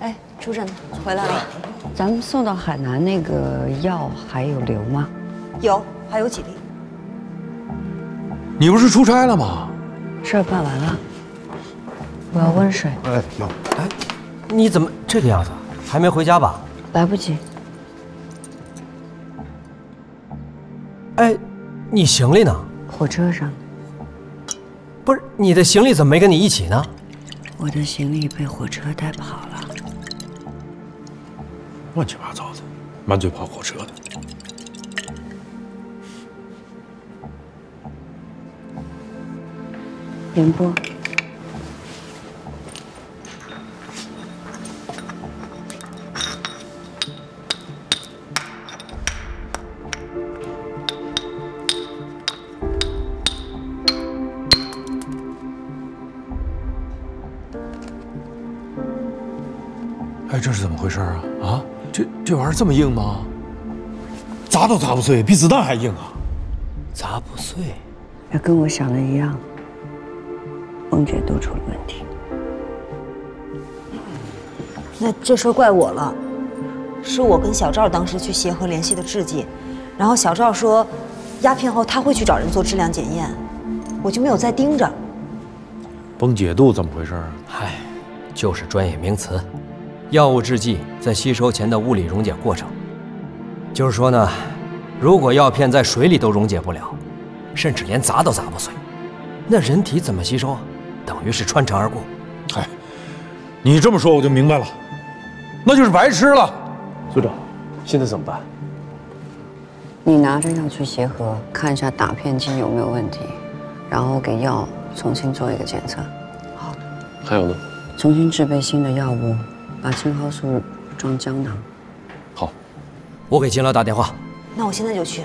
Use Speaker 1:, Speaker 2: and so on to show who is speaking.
Speaker 1: 哎，主诊回来了，
Speaker 2: 咱们送到海南那个药还有留吗？
Speaker 1: 有，还有几粒。
Speaker 3: 你不是出差了吗？
Speaker 2: 事儿办完了，我要温水，
Speaker 3: 哎，有。
Speaker 4: 哎，你怎么这个样子？还没回家吧？
Speaker 2: 来不及。
Speaker 4: 哎，你行李呢？
Speaker 2: 火车上，
Speaker 4: 不是，你的行李怎么没跟你一起呢？
Speaker 2: 我的行李被火车带跑了。
Speaker 3: 乱七八糟的，满嘴跑火车的。
Speaker 2: 严波，
Speaker 3: 哎，这是怎么回事啊？啊，这这玩意儿这么硬吗？砸都砸不碎，比子弹还硬啊！
Speaker 4: 砸不碎。
Speaker 2: 那跟我想的一样，梦觉都出了问题。
Speaker 1: 那这事儿怪我了，是我跟小赵当时去协和联系的制剂，然后小赵说，鸦片后他会去找人做质量检验，我就没有再盯着。
Speaker 3: 崩解度怎么回事啊？
Speaker 4: 嗨，就是专业名词，药物制剂在吸收前的物理溶解过程。就是说呢，如果药片在水里都溶解不了，甚至连砸都砸不碎，那人体怎么吸收啊？等于是穿肠而过。
Speaker 3: 哎，你这么说我就明白了，那就是白吃了。
Speaker 5: 组长，现在怎么办？
Speaker 2: 你拿着药去协和看一下打片机有没有问题，然后给药重新做一个检测，好
Speaker 5: 还有呢？
Speaker 2: 重新制备新的药物，把青蒿素装胶囊。
Speaker 5: 好，
Speaker 4: 我给金老打电话。
Speaker 1: 那我现在就去。